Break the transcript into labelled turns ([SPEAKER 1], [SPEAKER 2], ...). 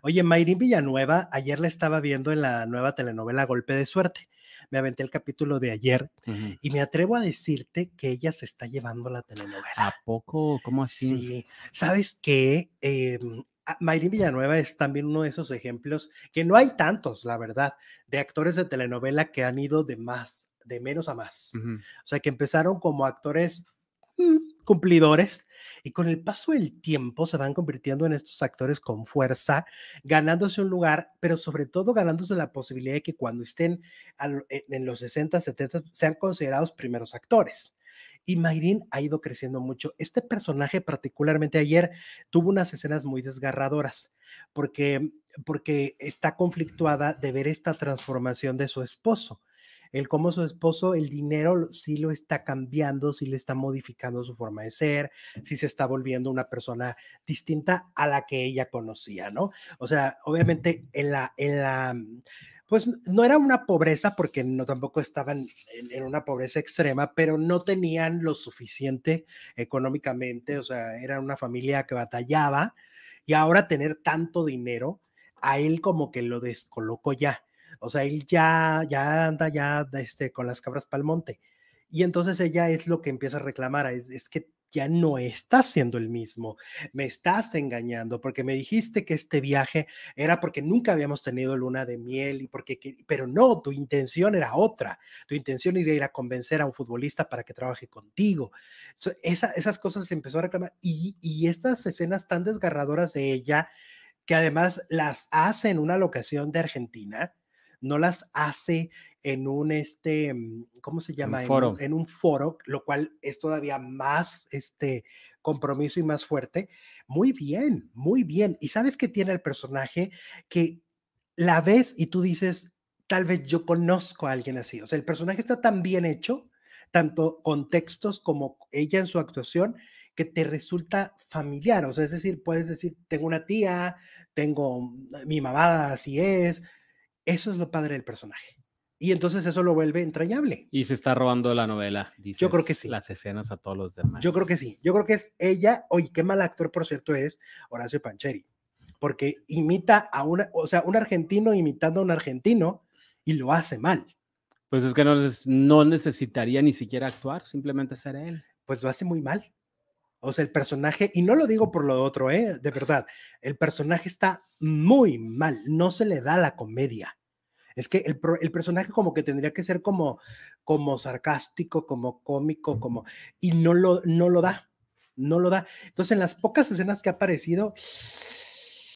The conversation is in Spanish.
[SPEAKER 1] Oye, Mayrín Villanueva, ayer la estaba viendo en la nueva telenovela Golpe de Suerte. Me aventé el capítulo de ayer y me atrevo a decirte que ella se está llevando la telenovela.
[SPEAKER 2] ¿A poco? ¿Cómo así?
[SPEAKER 1] Sí, ¿sabes qué? Mayrín Villanueva es también uno de esos ejemplos, que no hay tantos, la verdad, de actores de telenovela que han ido de más, de menos a más. O sea, que empezaron como actores mm, cumplidores y con el paso del tiempo se van convirtiendo en estos actores con fuerza, ganándose un lugar, pero sobre todo ganándose la posibilidad de que cuando estén en los 60, 70 sean considerados primeros actores. Y Mayrin ha ido creciendo mucho. Este personaje, particularmente ayer, tuvo unas escenas muy desgarradoras, porque, porque está conflictuada de ver esta transformación de su esposo el cómo su esposo, el dinero sí lo está cambiando, sí le está modificando su forma de ser, sí se está volviendo una persona distinta a la que ella conocía, ¿no? O sea, obviamente en la, en la, pues no era una pobreza porque no tampoco estaban en, en una pobreza extrema, pero no tenían lo suficiente económicamente, o sea, era una familia que batallaba y ahora tener tanto dinero, a él como que lo descolocó ya. O sea, él ya, ya anda ya este, con las cabras pa'l monte. Y entonces ella es lo que empieza a reclamar, es, es que ya no estás siendo el mismo, me estás engañando, porque me dijiste que este viaje era porque nunca habíamos tenido luna de miel, y porque, que- pero no, tu intención era otra, tu intención era ir a convencer a un futbolista para que trabaje contigo. So, esa- esas cosas le empezó a reclamar y, y estas escenas tan desgarradoras de ella, que además las hace en una locación de Argentina, no las hace en un este, mm, ¿cómo se llama? Un-
[SPEAKER 2] foro.
[SPEAKER 1] En un, foro, lo cual es todavía más este compromiso y más fuerte. Muy bien, muy bien. Y sabes que tiene el personaje que la ves y tú dices, tal vez yo conozco a alguien así. O sea, el personaje está tan bien hecho, tanto con textos como ella en su actuación, que te resulta familiar. O sea, es decir, puedes decir, tengo una tía, tengo mm, mi mamá, así es. Eso es lo padre del personaje. Y entonces eso lo vuelve entrañable.
[SPEAKER 2] Y se está robando la novela, dices,
[SPEAKER 1] Yo creo que sí.
[SPEAKER 2] Las escenas a todos los demás.
[SPEAKER 1] Yo creo que sí. Yo creo que es ella. Oye, qué mal actor, por cierto, es Horacio Pancheri. Porque imita a una, o sea, un argentino imitando a un argentino y lo hace mal.
[SPEAKER 2] Pues es que no, no necesitaría ni siquiera actuar, simplemente ser él.
[SPEAKER 1] Pues lo hace muy mal. O sea, el personaje, y no lo digo por lo otro, ¿eh? De verdad, el personaje está muy mal. No se le da la comedia. Es que el, el personaje como que tendría que ser como, como sarcástico, como cómico, como, y no lo, no lo da, no lo da. Entonces, en las pocas escenas que ha aparecido,